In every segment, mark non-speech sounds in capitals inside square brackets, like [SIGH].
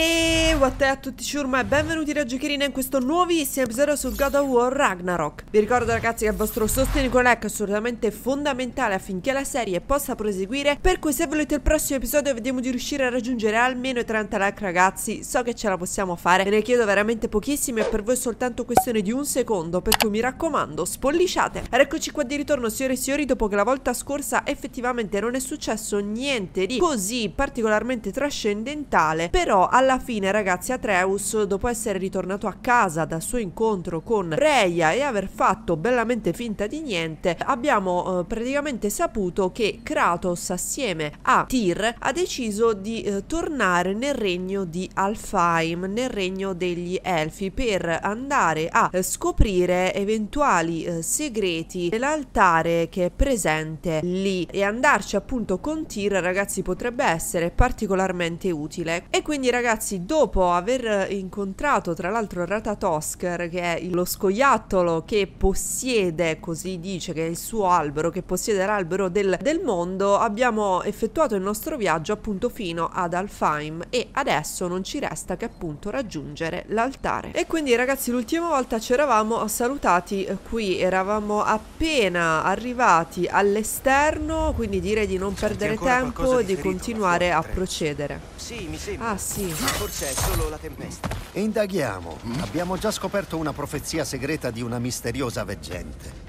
E what a tutti ciurma e benvenuti da Giocherina in questo nuovissimo episodio su God of War Ragnarok. Vi ricordo ragazzi che il vostro sostegno con like è assolutamente fondamentale affinché la serie possa proseguire. Per cui se volete il prossimo episodio vediamo di riuscire a raggiungere almeno i 30 like ragazzi. So che ce la possiamo fare, ve ne chiedo veramente pochissimi e per voi è soltanto questione di un secondo Per cui mi raccomando spolliciate. Ed eccoci qua di ritorno signore e signori dopo che la volta scorsa effettivamente non è successo niente di così particolarmente trascendentale Però alla fine ragazzi Atreus dopo essere ritornato a casa dal suo incontro con Freya e aver fatto bellamente finta di niente abbiamo eh, praticamente saputo che Kratos assieme a Tyr ha deciso di eh, tornare nel regno di Alfheim nel regno degli elfi per andare a eh, scoprire eventuali eh, segreti dell'altare che è presente lì. E andarci appunto con Tyr ragazzi potrebbe essere particolarmente utile. E quindi ragazzi ragazzi, dopo aver incontrato tra l'altro Ratatosker, che è lo scoiattolo che possiede, così dice, che è il suo albero, che possiede l'albero del, del mondo, abbiamo effettuato il nostro viaggio appunto fino ad Alfheim e adesso non ci resta che appunto raggiungere l'altare. E quindi ragazzi, l'ultima volta ci eravamo salutati qui, eravamo appena arrivati all'esterno, quindi direi di non perdere tempo e di continuare a procedere. Sì, mi sembra. Ah sì, Forse solo la tempesta. Indaghiamo. Abbiamo già scoperto una profezia segreta di una misteriosa veggente.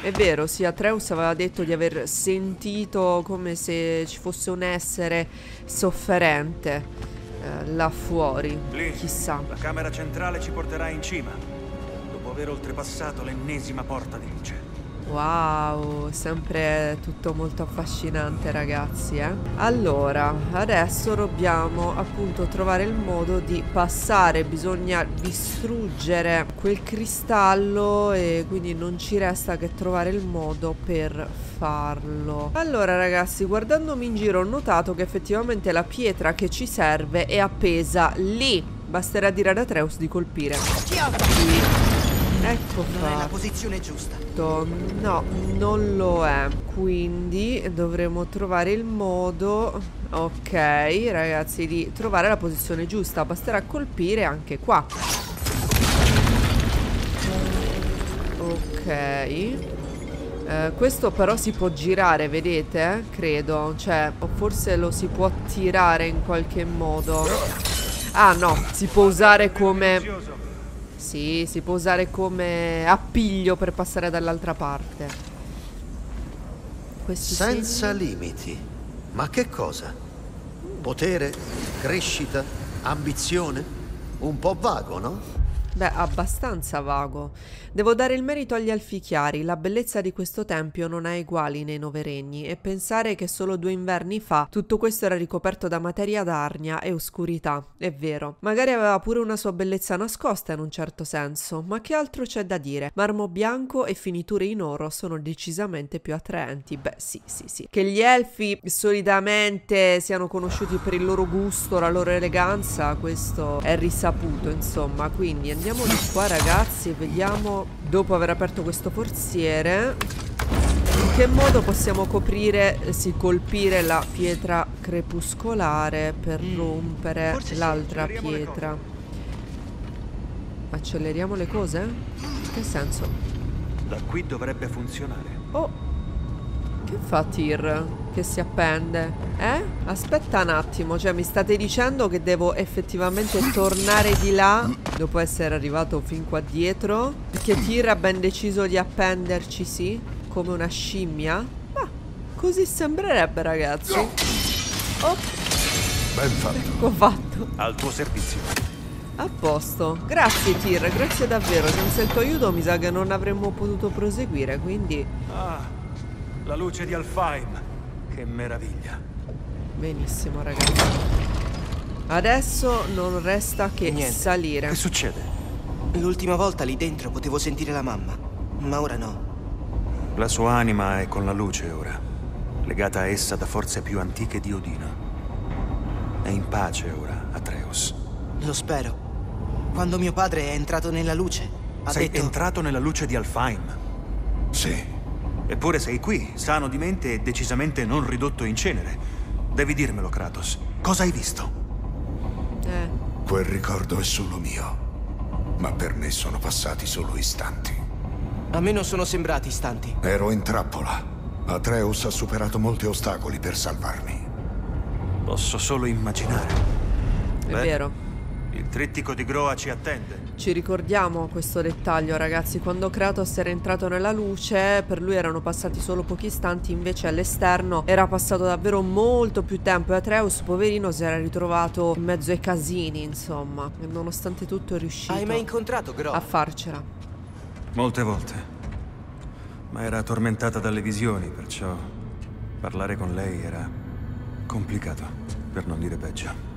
È vero, sì, Atreus aveva detto di aver sentito come se ci fosse un essere sofferente eh, là fuori. Lì, Chissà. La camera centrale ci porterà in cima, dopo aver oltrepassato l'ennesima porta di luce. Wow, sempre tutto molto affascinante ragazzi, eh? Allora, adesso dobbiamo appunto trovare il modo di passare, bisogna distruggere quel cristallo e quindi non ci resta che trovare il modo per farlo. Allora ragazzi, guardandomi in giro ho notato che effettivamente la pietra che ci serve è appesa lì. Basterà dire ad Atreus di colpire. Ecco Non è la posizione giusta. No, non lo è. Quindi dovremo trovare il modo. Ok, ragazzi, di trovare la posizione giusta. Basterà colpire anche qua. Ok. Eh, questo però si può girare, vedete? Credo. Cioè, o forse lo si può tirare in qualche modo. Ah, no, si può usare come. Sì, si può usare come appiglio per passare dall'altra parte. Questi Senza segni- limiti. Ma che cosa? Potere? Crescita? Ambizione? Un po' vago, no? Beh, abbastanza vago. Devo dare il merito agli Elfi Chiari. La bellezza di questo tempio non ha eguali nei Nove Regni e pensare che solo due inverni fa tutto questo era ricoperto da materia d'arnia e oscurità. È vero. Magari aveva pure una sua bellezza nascosta in un certo senso, ma che altro c'è da dire? Marmo bianco e finiture in oro sono decisamente più attraenti. Beh, sì, sì, sì. Che gli Elfi solitamente siano conosciuti per il loro gusto, la loro eleganza, questo è risaputo, insomma. Quindi andiamo di qua, ragazzi, e vediamo, dopo aver aperto questo forziere, in che modo possiamo coprire, eh, sì, colpire la pietra crepuscolare per rompere forse sì, l'altra acceleriamo le pietra. Acceleriamo le cose? In che senso? Da qui dovrebbe funzionare. Oh, che fa Tyr che si appende? Eh? Aspetta un attimo, cioè mi state dicendo che devo effettivamente tornare di là dopo essere arrivato fin qua dietro? Perché Tyr ha ben deciso di appenderci, sì? Come una scimmia? Ah, così sembrerebbe, ragazzi. Oh, Ben fatto. ecco ho fatto. Al tuo servizio. A posto. Grazie Tyr, grazie davvero. Senza il tuo aiuto mi sa che non avremmo potuto proseguire, quindi Ah, la luce di Alfheim. Che meraviglia. benissimo, ragazzi. Adesso non resta che Niente. salire. Che succede? L'ultima volta lì dentro potevo sentire la mamma, ma ora no. La sua anima è con la luce ora, legata a essa da forze più antiche di Odino. È in pace ora, Atreus. Lo spero. Quando mio padre è entrato nella luce, ha sei detto... entrato nella luce di Alfheim. Sì. Eppure sei qui, sano di mente e decisamente non ridotto in cenere. Devi dirmelo, Kratos. Cosa hai visto? Quel ricordo è solo mio, ma per me sono passati solo istanti. A me non sono sembrati istanti. Ero in trappola. Atreus ha superato molti ostacoli per salvarmi. Posso solo immaginare. È Beh, vero. Il trittico di Groa ci attende. Ci ricordiamo questo dettaglio, ragazzi. Quando Kratos era entrato nella luce, per lui erano passati solo pochi istanti, invece all'esterno era passato davvero molto più tempo. E Atreus, poverino, si era ritrovato in mezzo ai casini, insomma. E nonostante tutto è riuscito Hai mai incontrato Gro? a farcela. Molte volte. Ma era tormentata dalle visioni, perciò parlare con lei era complicato, per non dire peggio.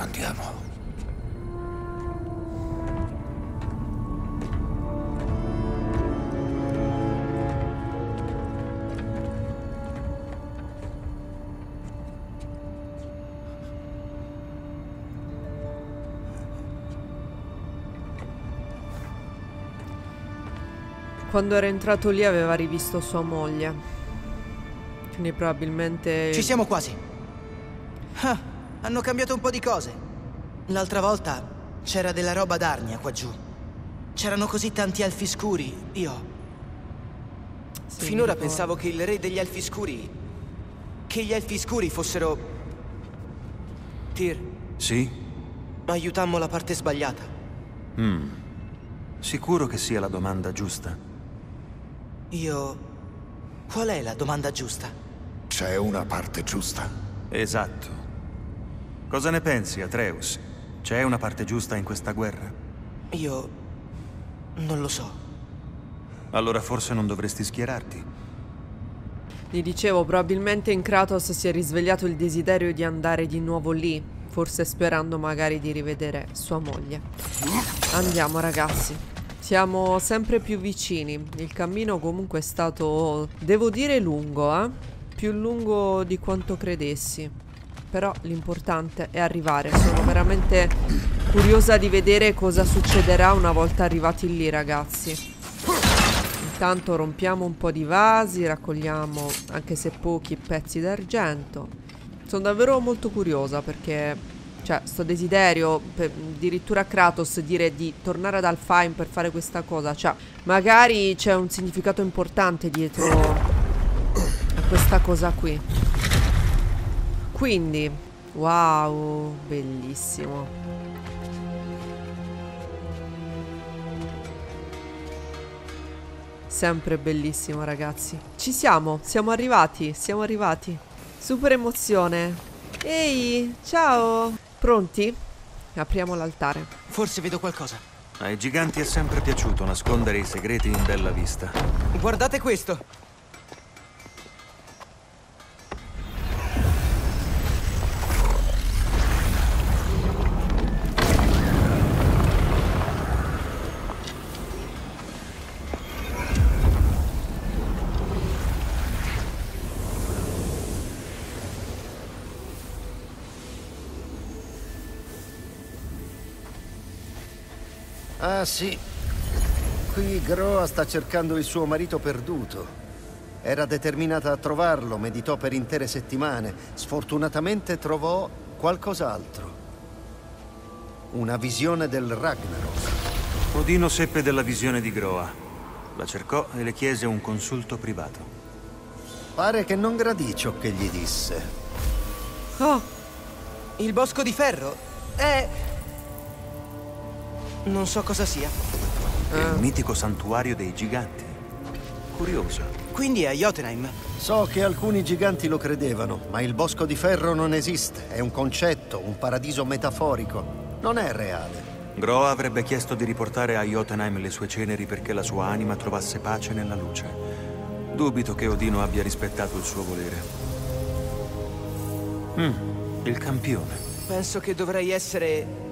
Andiamo. Quando era entrato lì aveva rivisto sua moglie. Quindi probabilmente... Ci siamo quasi. Hanno cambiato un po' di cose. L'altra volta c'era della roba d'Arnia qua giù. C'erano così tanti elfi scuri. Io Sì, finora pensavo che il re degli elfi scuri. Che gli elfi scuri fossero. Tyr, Sì? aiutammo la parte sbagliata. Sicuro che sia la domanda giusta? Io. Qual è la domanda giusta? C'è una parte giusta. Esatto. Cosa ne pensi, Atreus? C'è una parte giusta in questa guerra? Io. Non lo so. Allora forse non dovresti schierarti. Gli dicevo, probabilmente in Kratos si è risvegliato il desiderio di andare di nuovo lì, forse sperando magari di rivedere sua moglie. Andiamo ragazzi. Siamo sempre più vicini. Il cammino comunque è stato, devo dire, lungo, eh? Più lungo di quanto credessi. Però l'importante è arrivare. Sono veramente curiosa di vedere cosa succederà una volta arrivati lì, ragazzi. Intanto rompiamo un po' di vasi, raccogliamo anche se pochi pezzi d'argento. Sono davvero molto curiosa perché, cioè, sto desiderio, per, addirittura Kratos dire di tornare ad Alfheim per fare questa cosa, cioè, magari c'è un significato importante dietro a questa cosa qui. Quindi, wow, bellissimo. Sempre bellissimo, ragazzi. Ci siamo, siamo arrivati, siamo arrivati. Super emozione. Ehi, ciao. Pronti? Apriamo l'altare. Forse vedo qualcosa. Ai giganti è sempre piaciuto nascondere i segreti in bella vista. Guardate questo! Ah sì. Qui Groa sta cercando il suo marito perduto. Era determinata a trovarlo, meditò per intere settimane. Sfortunatamente trovò qualcos'altro. Una visione del Ragnarok. Odino seppe della visione di Groa. La cercò e le chiese un consulto privato. Pare che non gradì ciò che gli disse. Oh, Il bosco di ferro è... Non so cosa sia. È il mitico santuario dei giganti. Curioso. Quindi è a Jotunheim. So che alcuni giganti lo credevano, ma il bosco di ferro non esiste. È un concetto, un paradiso metaforico. Non è reale. Groa avrebbe chiesto di riportare a Jotunheim le sue ceneri perché la sua anima trovasse pace nella luce. Dubito che Odino abbia rispettato il suo volere. Mm, il campione. Penso che dovrei essere...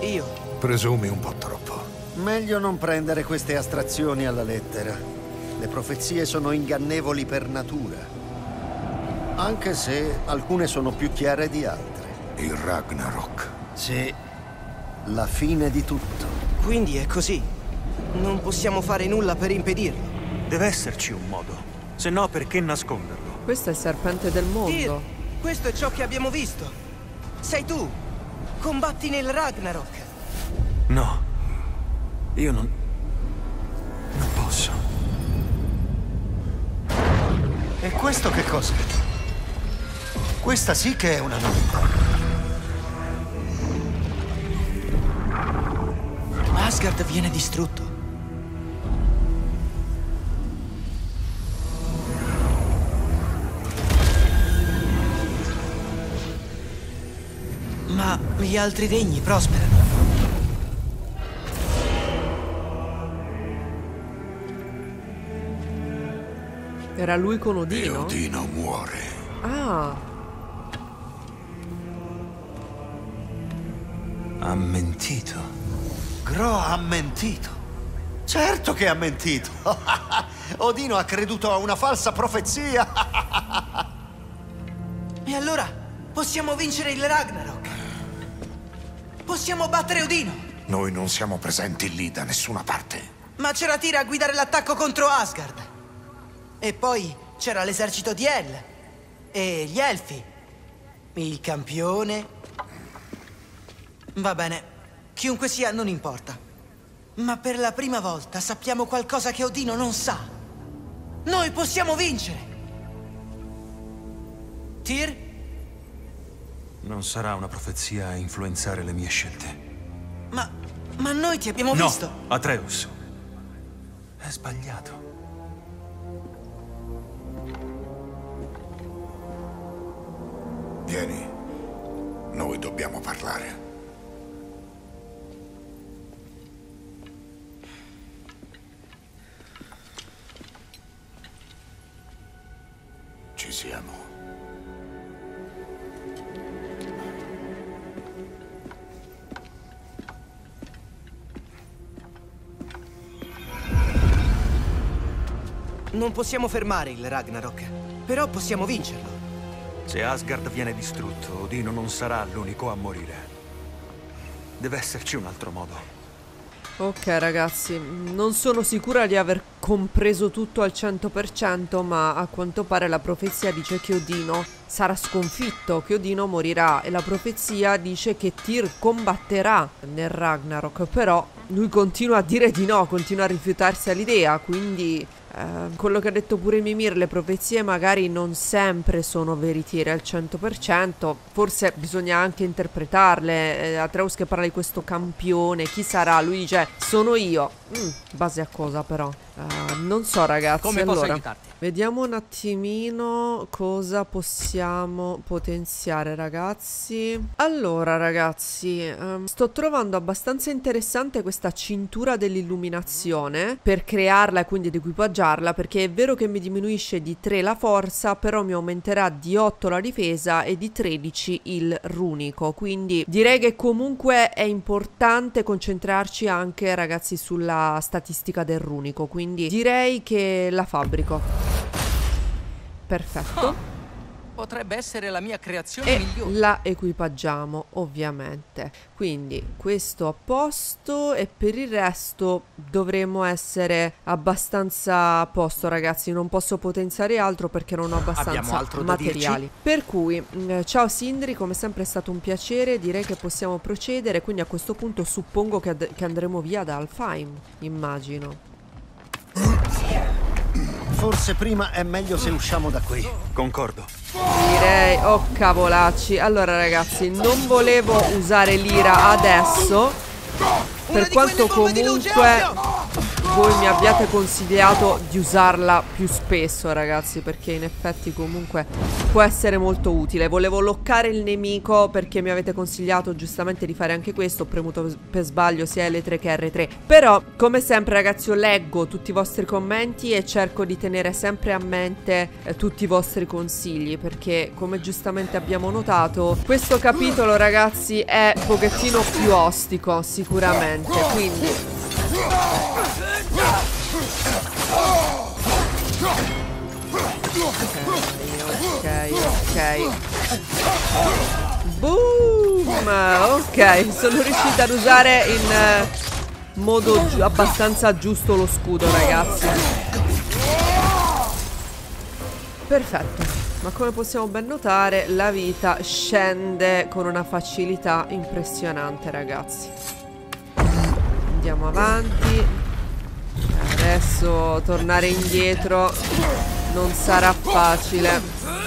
Io. Presumi un po' troppo. Meglio non prendere queste astrazioni alla lettera. Le profezie sono ingannevoli per natura. Anche se alcune sono più chiare di altre. Il Ragnarok. Sì, la fine di tutto. Quindi è così. Non possiamo fare nulla per impedirlo. Deve esserci un modo. Se no, perché nasconderlo? questo è il serpente del Tyr, mondo. questo è ciò che abbiamo visto. Sei tu. Combatti nel Ragnarok. No. Io non... Non posso. E questo che cos'è? Questa sì che è una novità. Asgard viene distrutto. Gli altri regni prosperano. Era lui con E Odino? Odino muore. Ah, Ha mentito. Gro ha mentito. Certo che ha mentito. [LAUGHS] Odino ha creduto a una falsa profezia. [LAUGHS] E allora possiamo vincere il Ragnarok. Possiamo battere Odino. Noi non siamo presenti lì da nessuna parte. Ma c'era Tira a guidare l'attacco contro Asgard. E poi c'era l'esercito di El. E gli Elfi. Il campione. Va bene. Chiunque sia, non importa. Ma per la prima volta sappiamo qualcosa che Odino non sa. Noi possiamo vincere. Tyr? Non sarà una profezia a influenzare le mie scelte. Ma... ma noi ti abbiamo no, visto. Atreus. È sbagliato. Vieni. Noi dobbiamo parlare. Non possiamo fermare il Ragnarok. Però possiamo vincerlo. Se Asgard viene distrutto, Odino non sarà l'unico a morire. Deve esserci un altro modo. ok ragazzi, non sono sicura di aver compreso tutto al 100%, ma a quanto pare la profezia dice che Odino sarà sconfitto, che Odino morirà e la profezia dice che Tyr combatterà nel Ragnarok, però lui continua a dire di no, continua a rifiutarsi all'idea, quindi eh, quello che ha detto pure Mimir, le profezie magari non sempre sono veritiere al 100%, forse bisogna anche interpretarle. Eh, Atreus che parla di questo campione, chi sarà? Lui dice sono io. Mm, base a cosa però? Eh, non so ragazzi. Come posso allora, aiutarti? Vediamo un attimino cosa possiamo potenziare ragazzi Allora ragazzi ehm, Sto trovando abbastanza interessante questa cintura dell'illuminazione Per crearla e quindi ed equipaggiarla Perché è vero che mi diminuisce di 3 la forza Però mi aumenterà di 8 la difesa e di 13 il runico Quindi direi che comunque è importante concentrarci anche ragazzi sulla statistica del runico Quindi direi che la fabbrico. Perfetto. Potrebbe essere la mia creazione e migliore. la equipaggiamo ovviamente. Quindi questo a posto e per il resto dovremo essere abbastanza a posto ragazzi. Non posso potenziare altro perché non ho abbastanza materiali. Per cui mh, ciao Sindri come sempre è stato un piacere. Direi che possiamo procedere. Quindi a questo punto suppongo che, che andremo via da Alfheim immagino Forse prima è meglio se usciamo da qui. Concordo. Direi, oh cavolacci Allora ragazzi, non volevo usare l'ira adesso Per quanto comunque! Voi mi abbiate consigliato di usarla più spesso ragazzi Perché in effetti comunque può essere molto utile. Volevo loccare il nemico perché mi avete consigliato giustamente di fare anche questo Ho premuto per sbaglio sia L3 che R3 Però come sempre ragazzi io leggo tutti i vostri commenti e cerco di tenere sempre a mente eh, tutti i vostri consigli Perché come giustamente abbiamo notato questo capitolo ragazzi è un pochettino più ostico sicuramente. Quindi Ok. Boom! Ok, sono riuscita ad usare in eh, modo giu- abbastanza giusto lo scudo, ragazzi. Perfetto. Ma come possiamo ben notare, la vita scende con una facilità impressionante, ragazzi. Andiamo avanti. Adesso tornare indietro non sarà facile.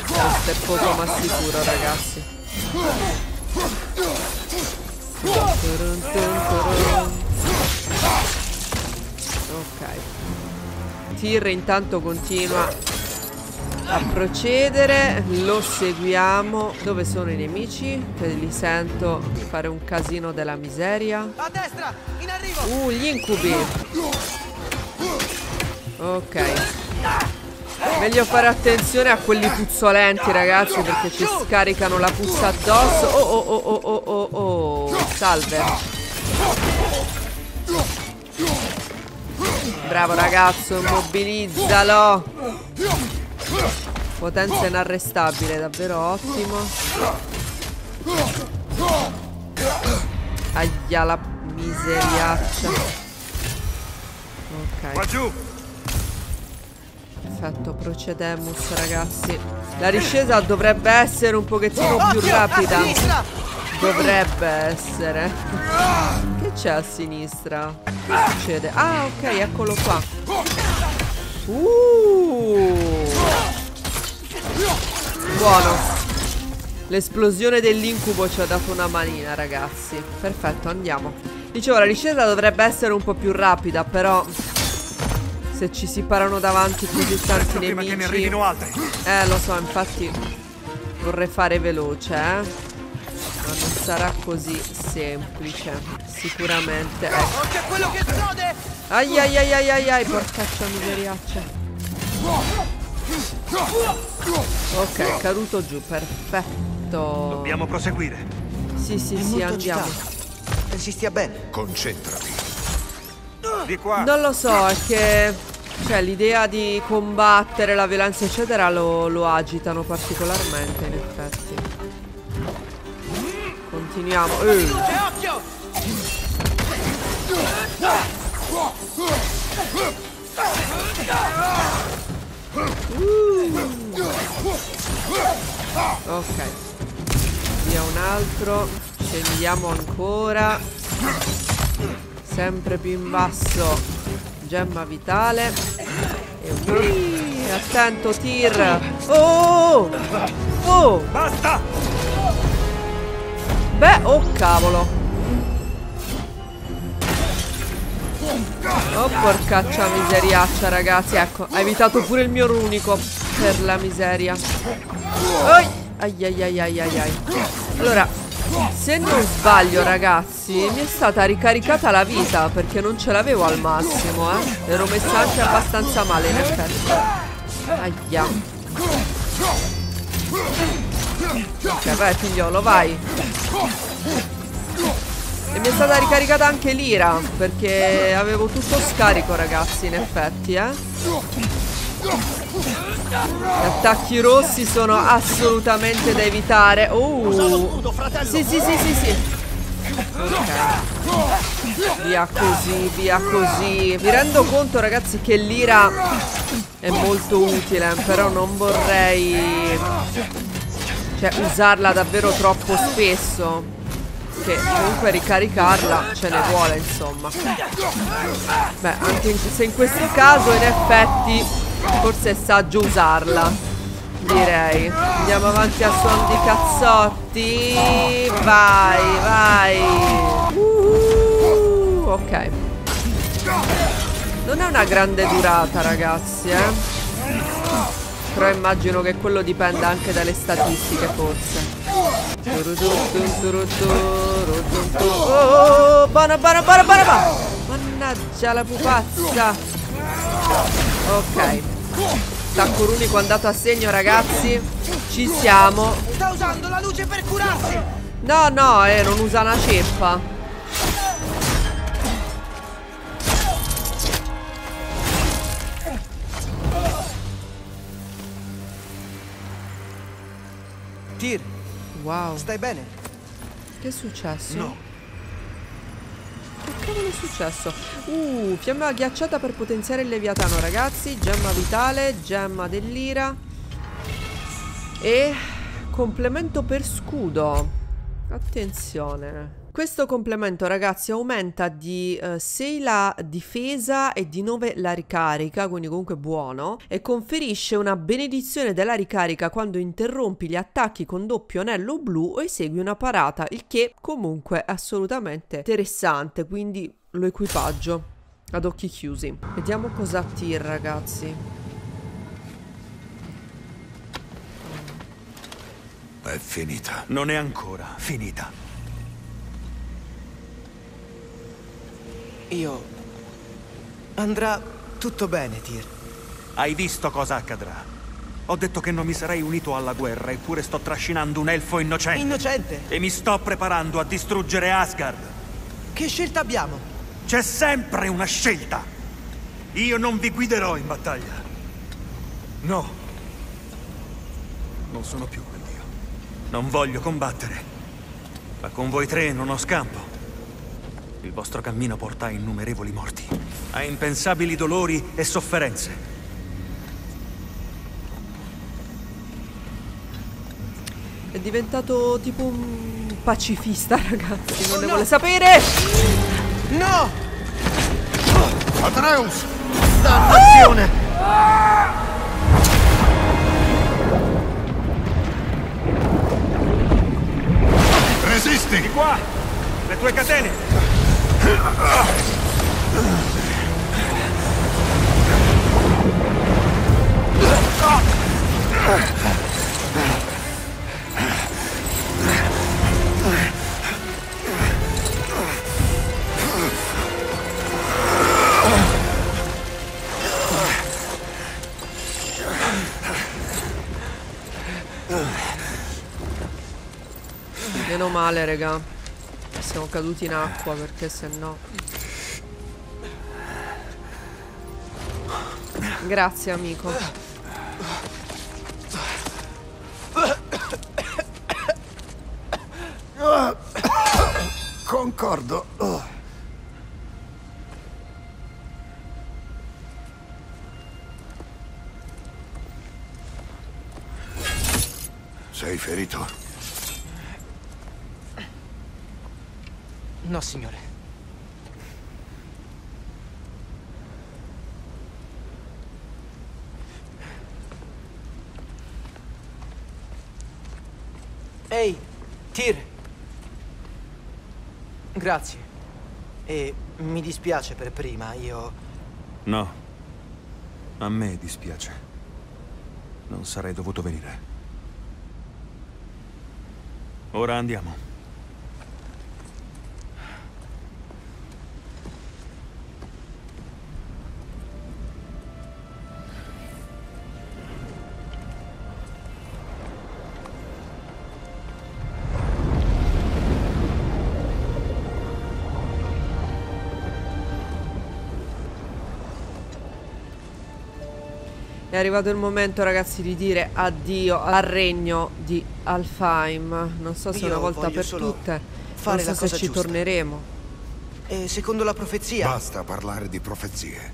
Questo è poco ma sicuro, ragazzi. Ok. Tir intanto continua a procedere. Lo seguiamo. Dove sono i nemici? Che li sento fare un casino della miseria. A destra, in arrivo! Uh, gli incubi. Ok. Meglio fare attenzione a quelli puzzolenti, ragazzi, perché ci scaricano la puzza addosso. Oh, oh, oh, oh, oh, oh, oh. Salve. Bravo, ragazzo, immobilizzalo. Potenza inarrestabile, davvero ottimo. Aia, la miseriaccia. Ok. Perfetto, procedemus ragazzi La discesa dovrebbe essere un pochettino più rapida! Dovrebbe essere Che c'è a sinistra? Che succede? Ah ok, eccolo qua Uh. Buono. L'esplosione dell'incubo ci ha dato una manina ragazzi. Perfetto, andiamo. Dicevo, la discesa dovrebbe essere un po' più rapida Però se ci si parano davanti così tanti nemici. Eh lo so infatti Vorrei fare veloce eh Ma non sarà così semplice Sicuramente ecco. Occhio a quello che esplode! Ai ai ai ai ai ai Porcaccia miseriaccia Ok è caduto giù Perfetto Dobbiamo proseguire. Sì sì È sì andiamo agitato. Si stia bene. Concentrati. Di qua. Non lo so, è che cioè l'idea di combattere la violenza eccetera lo, lo agitano particolarmente in effetti. Continuiamo. E occhio! ok. Via un altro. Scendiamo ancora. Sempre più in basso. Gemma vitale. E ui, attento tir. Oh! Oh! Basta! Beh, oh cavolo. Oh porcaccia miseriaccia ragazzi. Ecco, ha evitato pure il mio runico Per la miseria. Oi! Ai ai ai ai ai ai. Allora Se non sbaglio ragazzi Mi è stata ricaricata la vita Perché non ce l'avevo al massimo eh. Ero messa anche abbastanza male in effetti. Aia Ok vai figliolo vai e mi è stata ricaricata anche l'ira Perché avevo tutto scarico ragazzi in effetti eh Gli attacchi rossi sono assolutamente da evitare. Uh. Sì, sì, sì, sì, sì. Ok. Via così, via così. Mi rendo conto, ragazzi, che l'ira è molto utile, però non vorrei cioè usarla davvero troppo spesso. Che comunque ricaricarla ce ne vuole, insomma. Beh, anche in, se in questo caso in effetti forse è saggio usarla. Direi. Andiamo avanti a suon di cazzotti. Vai, vai. Uh, ok. Non è una grande durata, ragazzi, eh. Però immagino che quello dipenda anche dalle statistiche, forse. Oh, buona, buona, buona, buona. Mannaggia la pupazza. Ok. Attacco unico andato a segno, ragazzi. Ci siamo. Sta usando la luce per curarsi! No, no, eh, non usa una ceppa. Tyr, Wow. stai bene? Che è successo? No. Che cavolo è successo? Uh, fiamma ghiacciata per potenziare il leviatano, ragazzi. Gemma vitale, gemma dell'ira. E complemento per scudo. Attenzione. Questo complemento, ragazzi, aumenta di 6 la difesa e di 9 la ricarica, quindi comunque buono, e conferisce una benedizione della ricarica quando interrompi gli attacchi con doppio anello blu o esegui una parata, il che comunque è assolutamente interessante, quindi lo equipaggio ad occhi chiusi. Vediamo cosa attira, ragazzi. È finita. Non è ancora finita. Io... Andrà tutto bene, Tyr. Hai visto cosa accadrà? Ho detto che non mi sarei unito alla guerra, eppure sto trascinando un elfo innocente. Innocente! e mi sto preparando a distruggere Asgard. Che scelta abbiamo? C'è sempre una scelta. Io non vi guiderò in battaglia. No. Non sono più quel dio. Non voglio combattere. Ma con voi tre non ho scampo. Il vostro cammino porta a innumerevoli morti, a impensabili dolori e sofferenze. È diventato tipo un pacifista, [LAUGHS] ragazzi. Non ne vuole sapere. No! Atreus! Dannazione! Resisti! Di qua! Le tue catene! Meno male, raga. Siamo caduti in acqua perché se no. Grazie, amico. Concordo. Sei ferito? No, signore. Ehi, Tyr. Grazie. E mi dispiace per prima, io... No. A me dispiace. Non sarei dovuto venire. Ora andiamo. È arrivato il momento, ragazzi, di dire addio al regno di Alfheim. Non so se Io una volta per tutte. fare non so la se ci giusta. torneremo. E secondo la profezia, Basta parlare di profezie.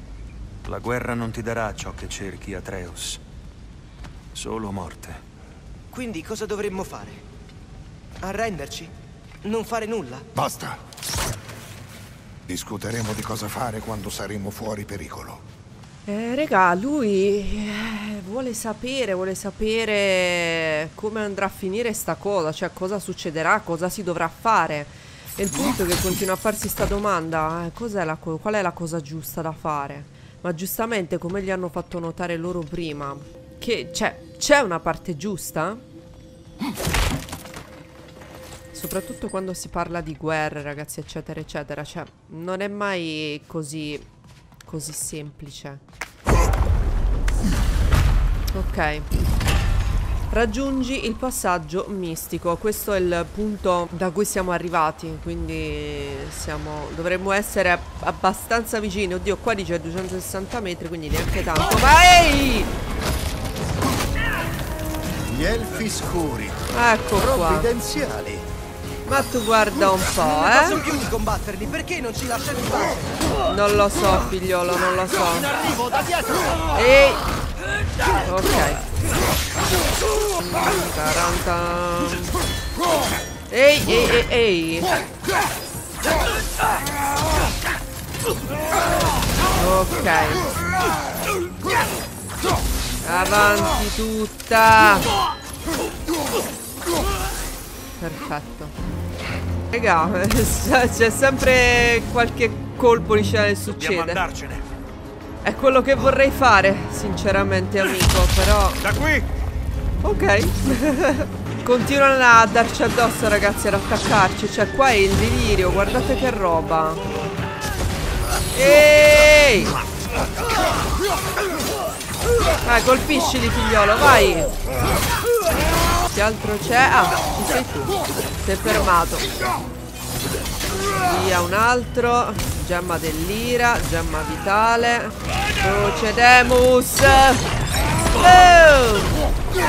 La guerra non ti darà ciò che cerchi, Atreus. Solo morte. quindi cosa dovremmo fare? Arrenderci? Non fare nulla? Basta. Discuteremo di cosa fare quando saremo fuori pericolo. Eh, regà, lui eh, vuole sapere, vuole sapere come andrà a finire sta cosa, cioè cosa succederà, cosa si dovrà fare. E il punto è che continua a farsi sta domanda, eh, co- qual è la cosa giusta da fare? Ma giustamente, come gli hanno fatto notare loro prima, che c'è, c'è una parte giusta? Soprattutto quando si parla di guerre, ragazzi, eccetera, eccetera. Cioè, non è mai così, così semplice. Ok. Raggiungi il passaggio mistico. Questo è il punto da cui siamo arrivati. Quindi siamo, dovremmo essere abbastanza vicini. Oddio, qua dice 260 metri, quindi neanche tanto. Ma ehi! Gli elfi scuri, Ecco qua. provvidenziali. Ma tu guarda un po', Non ne posso eh? più di combatterli, perché non ci lasciano in pace? Non lo so, figliolo, non lo so. Arrivo da dietro! Ehi! Ok. Taranta. Ehi, ehi, ehi, ehi. Ok. Avanti tutta. Perfetto. Raga, [LAUGHS] c'è sempre qualche colpo di scena che succede. È quello che vorrei fare, sinceramente, amico, però... Da qui! Ok. [LAUGHS] Continuano a darci addosso, ragazzi, ad attaccarci. Cioè, qua è il delirio, guardate che roba. Ehi! Vai, colpiscili, figliolo, vai! Che altro c'è? Ah, ci sei tu. Sei fermato. Via un altro. Gemma dell'ira, gemma vitale. Procedemus. Oh!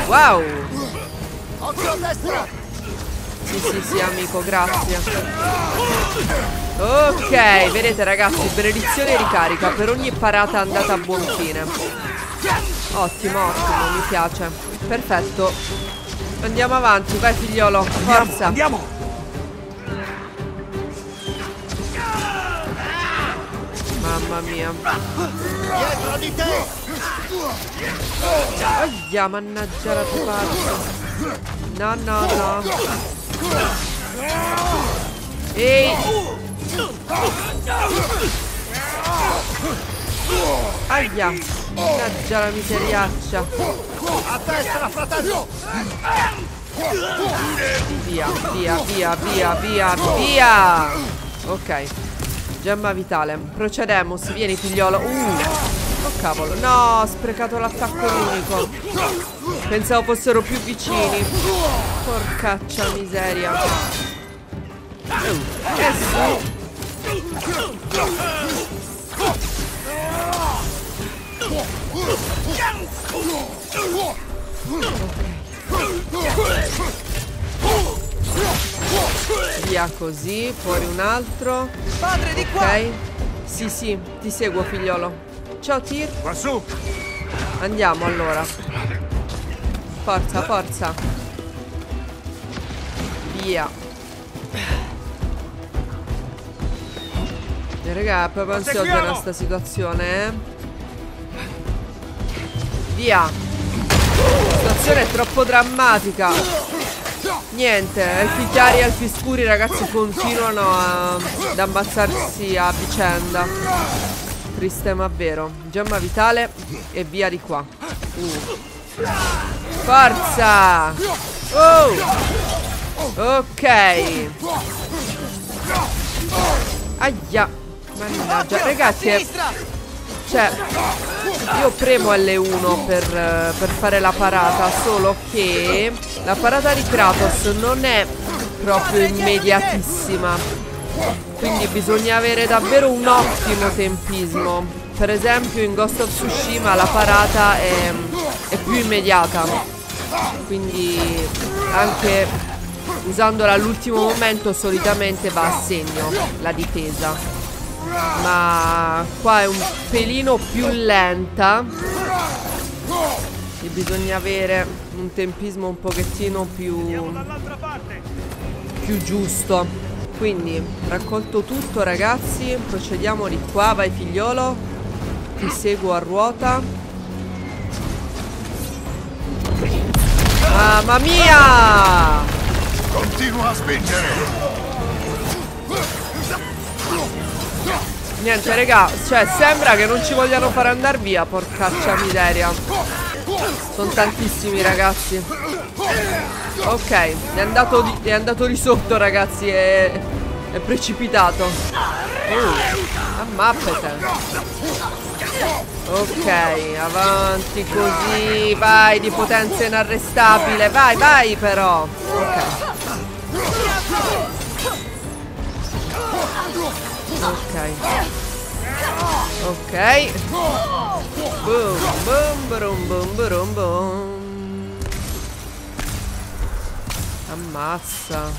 Wow. Sì, sì, sì, amico, grazie. Ok, vedete ragazzi, benedizione e ricarica per ogni parata andata a buon fine. Ottimo, ottimo, mi piace. Perfetto. Andiamo avanti, vai figliolo, forza. Andiamo! Mamma mia. Dietro di te! Aia, mannaggia la tua parte. No, no, no. Ehi. Aia. Mannaggia la miseriaccia. A destra, fratello! Via, via, via, via, via, via. Ok. Gemma vitale. Procedemus. Vieni, figliolo. Uh. Oh, cavolo. No, ho sprecato l'attacco unico. Pensavo fossero più vicini. Porcaccia miseria. Eh sì. Via così, fuori un altro. Padre, di qua! Ok. Sì, sì, ti seguo, figliolo. Ciao, Tyr. Qua su! Andiamo allora. Forza, forza. Via. E raga, è proprio ansiogena Proseguiamo. sta situazione, eh. Via. La situazione è troppo drammatica. Niente, elfi chiari e elfi scuri, ragazzi, continuano a- ad ammazzarsi a vicenda. Triste ma vero. Gemma vitale e via di qua. Uh. Forza! Oh! Ok. Aia. Mannaggia. Ragazzi, cioè, io premo L1 per, per fare la parata, solo che la parata di Kratos non è proprio immediatissima. Quindi bisogna avere davvero un ottimo tempismo. per esempio in Ghost of Tsushima la parata è, è più immediata. Quindi anche usandola all'ultimo momento solitamente va a segno la difesa. Ma qua è un pelino più lenta. E bisogna avere un tempismo un pochettino più, più giusto. Quindi raccolto tutto ragazzi, procediamo di qua, vai figliolo, ti seguo a ruota. Mamma mia! Continua a spingere! Niente raga, cioè sembra che non ci vogliano far andare via, porcaccia miseria. Sono tantissimi ragazzi. Ok, è andato di, è andato di sotto ragazzi, è, è precipitato. Uh, ammappete. Ok, avanti così, vai di potenza inarrestabile, vai, vai però. Ok. Ok. Ok. Boom, boom, boom, boom, boom, boom. Ammazza.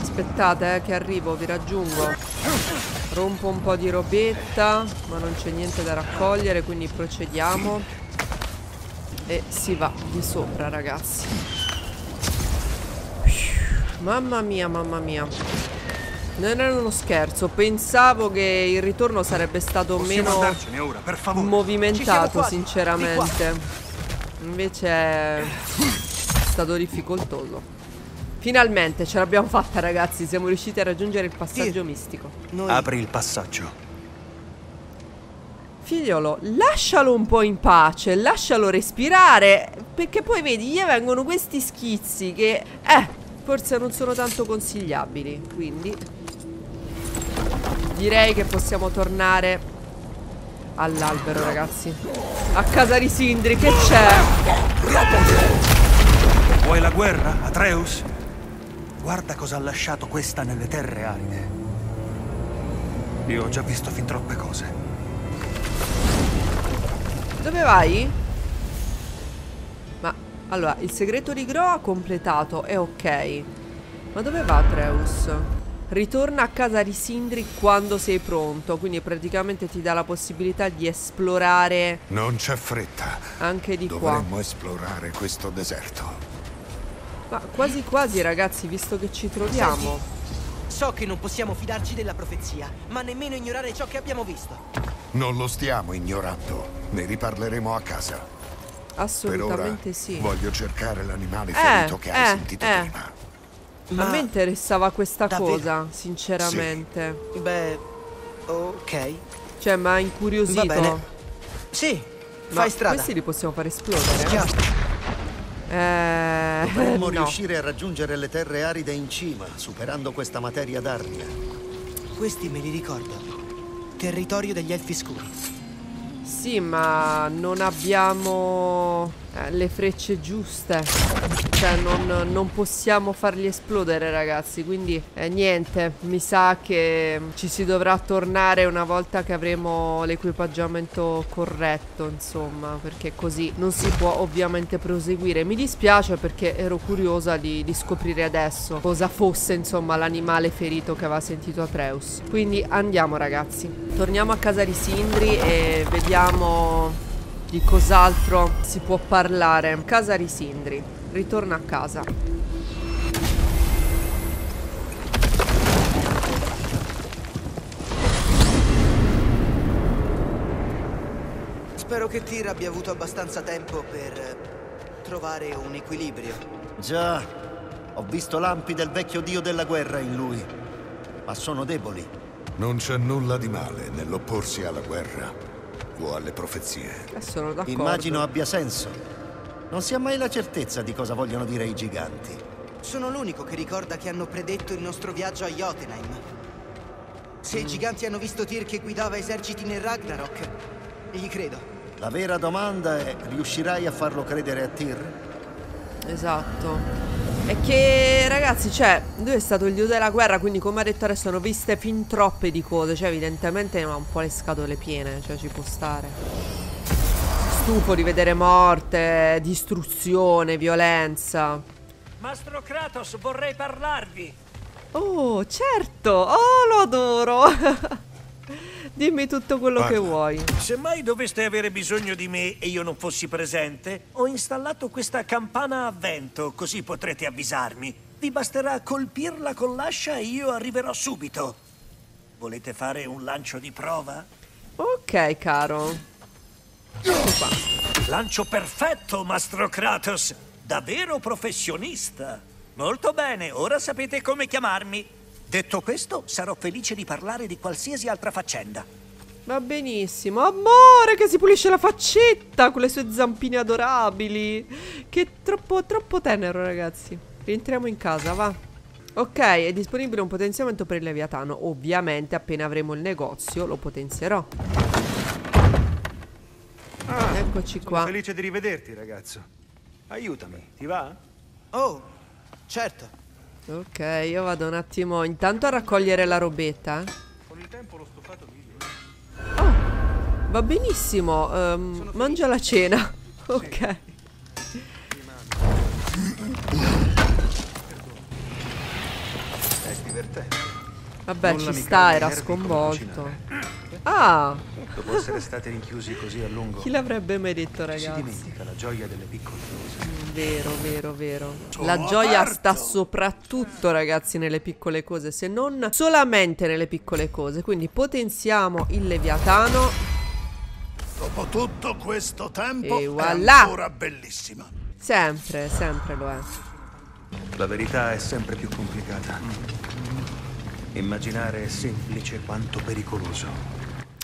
Aspettate, eh, che arrivo, vi raggiungo. Rompo un po' di robetta, ma non c'è niente da raccogliere, quindi procediamo. E si va di sopra, ragazzi. Mamma mia, mamma mia. Non era uno scherzo, pensavo che il ritorno sarebbe stato Possiamo meno ora, movimentato, sinceramente. Invece è stato difficoltoso. Finalmente ce l'abbiamo fatta, ragazzi. Siamo riusciti a raggiungere il passaggio Sì. mistico. Noi... Apri il passaggio. Figliolo, lascialo un po' in pace, lascialo respirare, perché poi vedi, gli vengono questi schizzi che, eh, forse non sono tanto consigliabili, quindi direi che possiamo tornare all'albero, ragazzi. A casa di Sindri, che c'è? Vuoi la guerra, Atreus? Guarda cosa ha lasciato questa nelle terre aride. Io ho già visto fin troppe cose. Dove vai? Ma, allora, il segreto di Gro completato, è ok. Ma dove va Atreus? Ritorna a casa di Sindri quando sei pronto, quindi praticamente ti dà la possibilità di esplorare Non c'è fretta. anche di qua. Dovremmo esplorare questo deserto. Ma quasi quasi ragazzi, visto che ci troviamo. So che non possiamo fidarci della profezia, ma nemmeno ignorare ciò che abbiamo visto. Non lo stiamo ignorando. Ne riparleremo a casa. Per ora Assolutamente sì. voglio cercare l'animale Eh, ferito che hai eh, sentito eh. prima. A me interessava questa davvero? cosa, sinceramente. Beh, ok. Cioè, mi ha incuriosito. Va bene. Sì, Ma fai strada. questi li possiamo far esplodere? Chiaro. Eh, Dovremmo no. riuscire a raggiungere le terre aride in cima, superando questa materia d'arnia. Questi me li ricordo. Territorio degli elfi scuri. Sì, ma non abbiamo eh, le frecce giuste. Cioè, non, non possiamo farli esplodere, ragazzi. Quindi, eh, niente. Mi sa che ci si dovrà tornare una volta che avremo l'equipaggiamento corretto, insomma. Perché così non si può ovviamente proseguire. Mi dispiace perché ero curiosa di, di scoprire adesso cosa fosse, insomma, l'animale ferito che aveva sentito Atreus. Quindi andiamo, ragazzi. Torniamo a casa di Sindri e vediamo di cos'altro si può parlare. Casa di Sindri. Ritorna a casa. Spero che Tyr abbia avuto abbastanza tempo per eh, trovare un equilibrio. Già, ho visto lampi del vecchio dio della guerra in lui, ma sono deboli. Non c'è nulla di male nell'opporsi alla guerra o alle profezie. Eh, sono d'accordo. Immagino abbia senso. Non si ha mai la certezza di cosa vogliono dire i giganti. Sono l'unico che ricorda che hanno predetto il nostro viaggio a Jotunheim. Se i giganti hanno visto Tyr che guidava eserciti nel Ragnarok, gli credo. La vera domanda è, riuscirai a farlo credere a Tyr? Esatto. È che ragazzi, cioè, lui è stato il dio della guerra, quindi come ha detto adesso hanno viste fin troppe di cose, cioè evidentemente ha un po' le scatole piene, cioè ci può stare. Stufo di vedere morte, distruzione, violenza. Mastro Kratos, vorrei parlarvi. Oh, certo! Oh, lo adoro! [LAUGHS] Dimmi tutto quello Parla. che vuoi. Se mai doveste avere bisogno di me e io non fossi presente, ho installato questa campana a vento, così potrete avvisarmi. Vi basterà colpirla con l'ascia e io arriverò subito. Volete fare un lancio di prova? Ok, caro. Ecco qua. Lancio perfetto, Mastro Kratos! Davvero professionista! Molto bene, ora sapete come chiamarmi. Detto questo, sarò felice di parlare di qualsiasi altra faccenda. Va benissimo. Amore, che si pulisce la faccetta con le sue zampine adorabili. Che è troppo, troppo tenero, ragazzi. Rientriamo in casa, va. Ok, è disponibile un potenziamento per il Leviatano. Ovviamente, appena avremo il negozio, lo potenzierò. Eccoci Sono qua. felice di rivederti, ragazzo. Aiutami, ti va? Oh, certo. Ok, io vado un attimo intanto a raccogliere la robetta. Con il tempo l'ho stufato via. Va benissimo, ehm, mangia la cena. Ok. È divertente. Vabbè, Nulla ci sta, era sconvolto. Ah, Dopo essere stati rinchiusi così a lungo, chi l'avrebbe mai detto, ci si ragazzi? dimentica la gioia delle piccole cose. Vero, vero, vero. La gioia sta soprattutto, ragazzi, nelle piccole cose, se non solamente nelle piccole cose. Quindi potenziamo il Leviatano. Dopo tutto questo tempo E è voilà. ancora bellissima. Sempre, sempre lo è. La verità è sempre più complicata. Immaginare è semplice quanto pericoloso.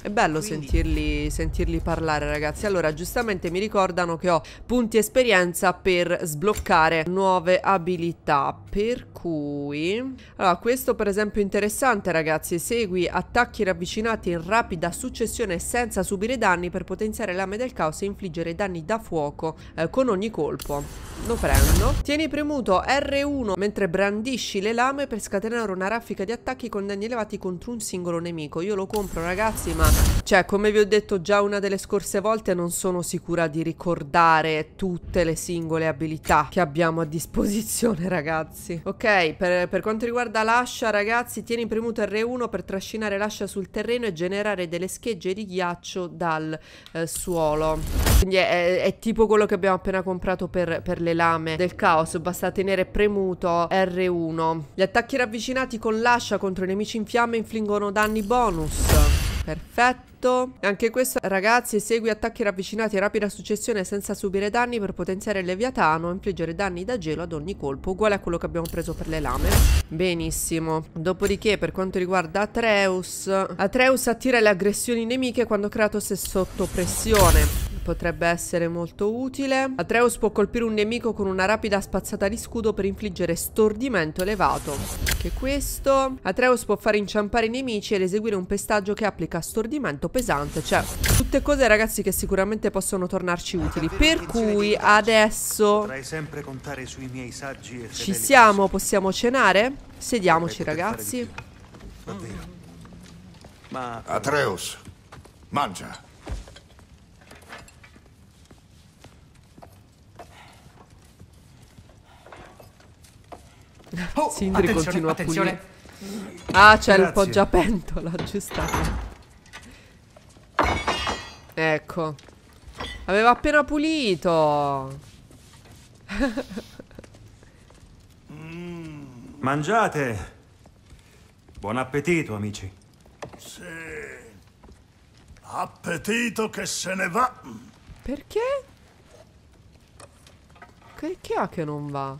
È bello sentirli, sentirli parlare, ragazzi. Allora, giustamente mi ricordano che ho punti esperienza per sbloccare nuove abilità. Per cui. Allora, questo per esempio è interessante, ragazzi. Segui attacchi ravvicinati in rapida successione senza subire danni per potenziare lame del caos e infliggere danni da fuoco eh, con ogni colpo. Lo prendo. Tieni premuto R1 mentre brandisci le lame per scatenare una raffica di attacchi con danni elevati contro un singolo nemico. Io lo compro, ragazzi, ma cioè, come vi ho detto già una delle scorse volte, non sono sicura di ricordare tutte le singole abilità che abbiamo a disposizione, [LAUGHS] ragazzi. Ok, per, per quanto riguarda l'ascia, ragazzi, tieni premuto R1 per trascinare l'ascia sul terreno e generare delle schegge di ghiaccio dal eh, suolo. Quindi è, è tipo quello che abbiamo appena comprato per, per le lame del caos. Basta tenere premuto R1. Gli attacchi ravvicinati con l'ascia contro i nemici in fiamme infliggono danni bonus. Perfetto. Anche questo, ragazzi, segui attacchi ravvicinati a rapida successione senza subire danni per potenziare il leviatano e infliggere danni da gelo ad ogni colpo, uguale a quello che abbiamo preso per le lame. Benissimo. Dopodiché, per quanto riguarda Atreus, Atreus attira le aggressioni nemiche quando Kratos è sotto pressione. Potrebbe essere molto utile. Atreus può colpire un nemico con una rapida spazzata di scudo per infliggere stordimento elevato. Che questo. Atreus può fare inciampare i nemici ed eseguire un pestaggio che applica stordimento pesante. Cioè, tutte cose, ragazzi, che sicuramente possono tornarci utili. Per cui adesso Potrai sempre contare sui miei saggi e ci siamo, possiamo cenare? Sediamoci, fare ragazzi. Ma Atreus, mangia. Sindri continua a pulire. Ah, c'è il poggiapentola, giusto. Ecco. Aveva appena pulito. mangiate. Buon appetito, amici. Appetito che se ne va. Perché? Che, che ha che non va?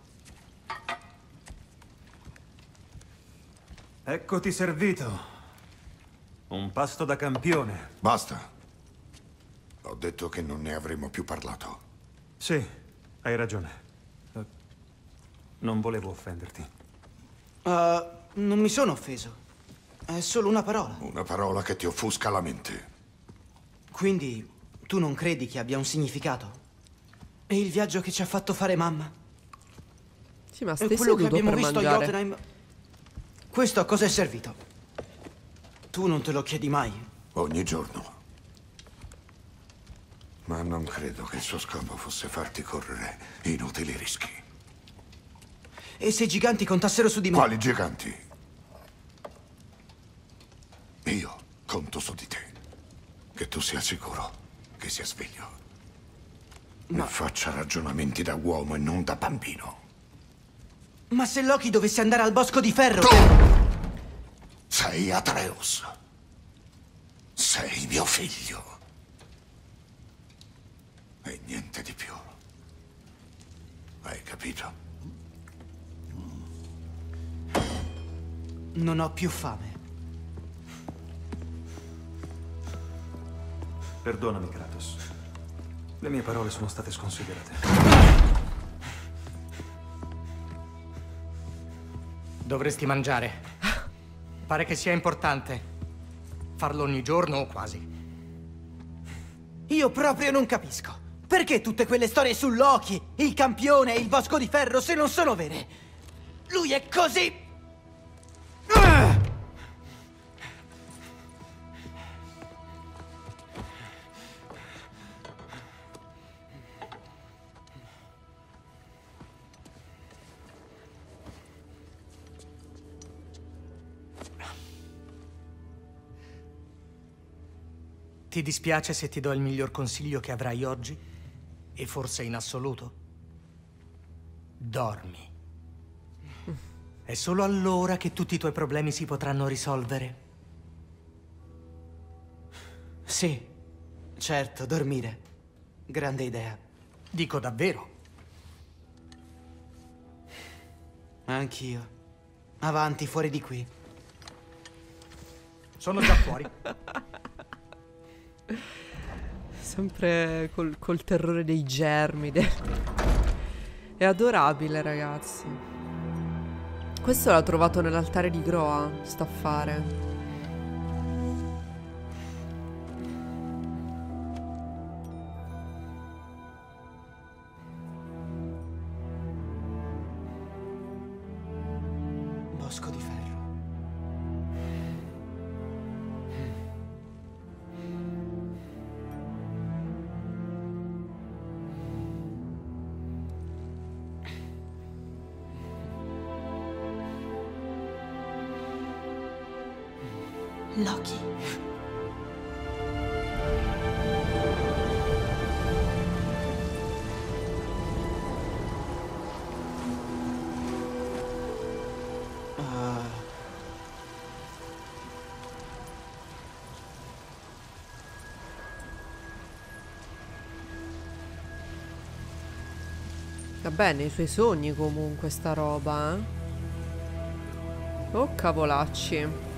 Eccoti servito. Un pasto da campione. Basta. Ho detto che non ne avremmo più parlato. Sì, hai ragione. Eh, Non volevo offenderti. Uh, non mi sono offeso. È solo una parola. Una parola che ti offusca la mente. Quindi tu non credi che abbia un significato? E il viaggio che ci ha fatto fare mamma? Sì, ma E stai quello che seduto abbiamo per visto a mangiare. Jotunheim... Questo a cosa è servito? Tu non te lo chiedi mai? Ogni giorno. Ma non credo che il suo scopo fosse farti correre inutili rischi. E se i giganti contassero su di me? Quali giganti? Io conto su di te. Che tu sia sicuro, che sia sveglio. Ma- E faccia ragionamenti da uomo e non da bambino. Ma se Loki dovesse andare al bosco di ferro... Tu! Sei Atreus. Sei mio figlio. E niente di più. Hai capito? Non ho più fame. Perdonami, Kratos. Le mie parole sono state sconsiderate. Dovresti mangiare. Pare che sia importante. Farlo ogni giorno o quasi. Io proprio non capisco. Perché tutte quelle storie su Loki, il campione e il bosco di ferro se non sono vere? Lui è così... Ti dispiace se ti do il miglior consiglio che avrai oggi? E forse in assoluto? Dormi. È solo allora che tutti i tuoi problemi si potranno risolvere. Sì, certo, dormire. Grande idea. Dico davvero. Anch'io. Avanti, fuori di qui. Sono già fuori. [LAUGHS] Sempre col, col terrore dei germi. de- È adorabile, ragazzi. Questo l'ha trovato nell'altare di Groa, sta a Loki. Ah, Va bene, i suoi sogni comunque sta roba, eh. Oh cavolacci.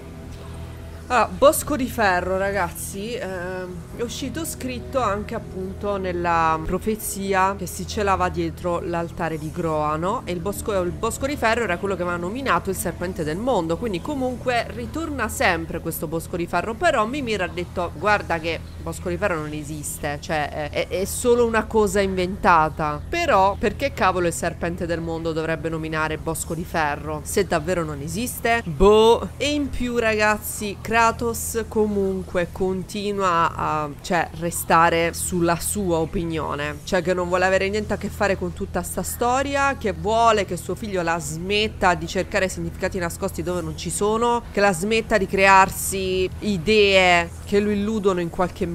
Allora, Bosco di Ferro, ragazzi, ehm, è uscito scritto anche appunto nella profezia che si celava dietro l'altare di Groa, no? E il bosco, il bosco di Ferro era quello che aveva nominato il serpente del mondo, quindi comunque ritorna sempre questo Bosco di Ferro, però Mimir ha detto guarda che Bosco Ferro non esiste, cioè è, è solo una cosa inventata. Però perché cavolo il serpente del mondo dovrebbe nominare Bosco di Ferro? Se davvero non esiste? Boh. E in più ragazzi, Kratos comunque continua a cioè, restare sulla sua opinione, cioè che non vuole avere niente a che fare con tutta sta storia, che vuole che suo figlio la smetta di cercare significati nascosti dove non ci sono, che la smetta di crearsi idee che lo illudono in qualche modo,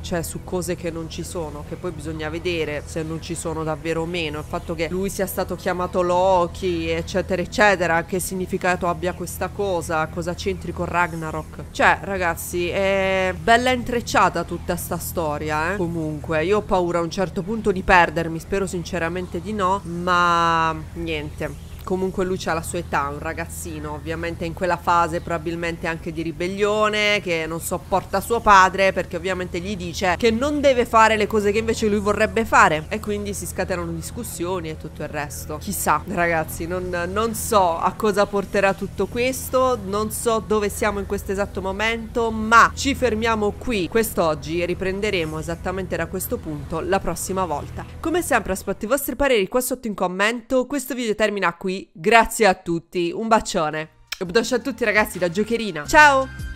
cioè su cose che non ci sono, che poi bisogna vedere se non ci sono davvero o meno. Il fatto che lui sia stato chiamato Loki, eccetera, eccetera, che significato abbia questa cosa, cosa c'entri con Ragnarok. Cioè, ragazzi, è bella intrecciata tutta sta storia, eh. Comunque, io ho paura a un certo punto di perdermi, spero sinceramente di no, ma niente. Comunque lui ha la sua età, un ragazzino, ovviamente in quella fase probabilmente anche di ribellione, che non sopporta suo padre perché ovviamente gli dice che non deve fare le cose che invece lui vorrebbe fare e quindi si scatenano discussioni e tutto il resto. Chissà, ragazzi, non, non so a cosa porterà tutto questo, non so dove siamo in questo esatto momento, ma ci fermiamo qui quest'oggi e riprenderemo esattamente da questo punto la prossima volta. Come sempre aspetto i vostri pareri qua sotto in commento, questo video termina qui, grazie a tutti, un bacione. E un bacio a tutti ragazzi da Giocherina, ciao!